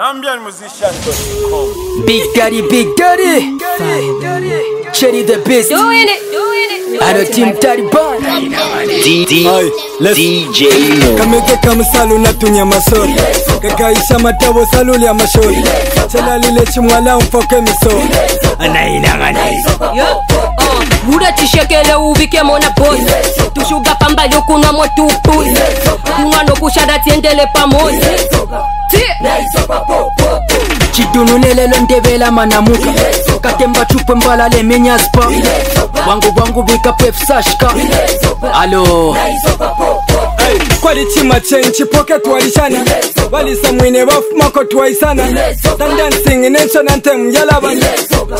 AmbianMusician.com Big Daddy, Big Daddy Cherry the best Doing it, doing it I know Team Daddy Bond DJ No Kameke kama salu na tunya masori Kakaisha matawo salu lia mashori Chala lile chimwala mfoke miso Anainangana uh, Bura tishekele uvike mona bosi Tushuga pamba yoku na yokunwa motupuzi Mungano kushada tiendele pamozi chidunulele lwentebela manamuka katembachupwe mbala lemenyaspa wangu wangu vikapwefusashka alo kwalichimachenchipoketwalishana walisamwine wafumakotwaisana tandansing nenshonantem yalavan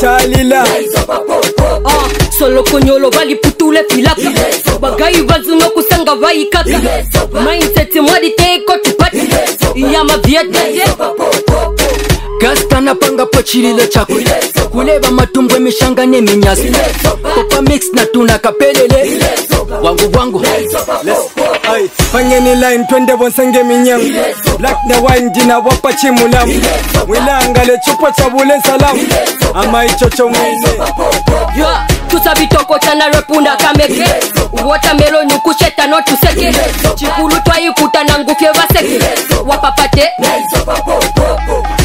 chalila ah, solokonyolo valiputule filaka vagai vazinokusanga vaikaka mindset Gasta napanga pochi lile chakula kuleba matumbwe mishanga ne minyasi popa mix na tuna kapelele wangu wangu pangeni line twende bonsenge minyango black na wine jina wapa chimulamu wilangale chupa cha bule salamu ama ichocho mwene yeah. chana repunda kameke watermelon ukusheta not twaikuta na ngufye baseke wapapate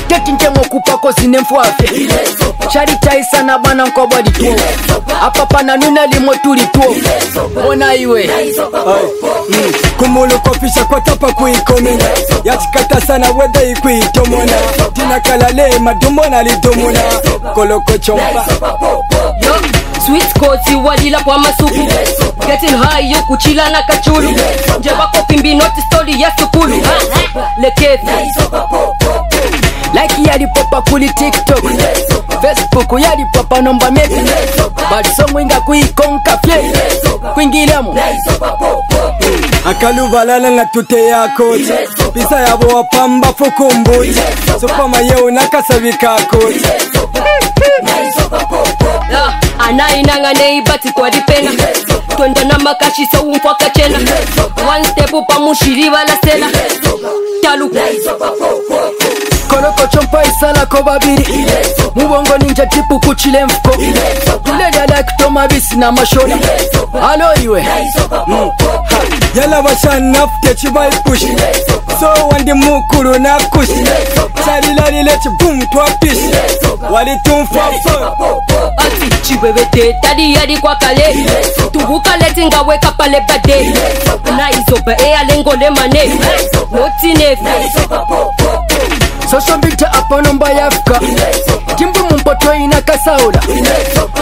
tetintemokupako zinemfwafye cari caisana bana nkobo litwo apapana nuna limwe tulitwo ona iwe oh. mm. kumulukofisha kwatapa kuikomi yatikata sana wede ikuitomona dinakalale madumona lidumuna kolokochompa sweet coat walilapwa masuku hayo kuchila na kachulu jewako pimbi noti stori ya sukulu lekefi like yalipopa kuli tiktok facebook yalipopa nomba meki balisomwinga kuikonkafye na tute ya koti pisa yabo wapamba fukumbuti sopama yewu nakasabikakoti anainanga neibatikwa ripena tondana makashi soumfu akachena one step pamushiriva lasena talu korokochompaisalako vaviri muvongo ninja tipu kuchile mfuko kuledadakto mavisi na mashona alo iwe mm. yalavashanafute chivaipushi so wandi mukulu na kushi chalilalile chibumu twapishi walitumfa wewete tadi yadi kwa kale tukukaleti nga weka pale bade una isopa ealengole mane notinefe sosombita apanomba yafka timbu mumboto ina kasaula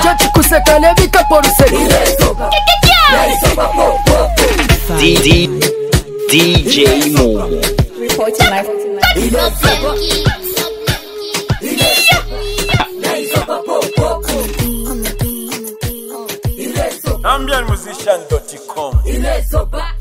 chachi kusekale vika poruseli DJ Momo. Patreon.com.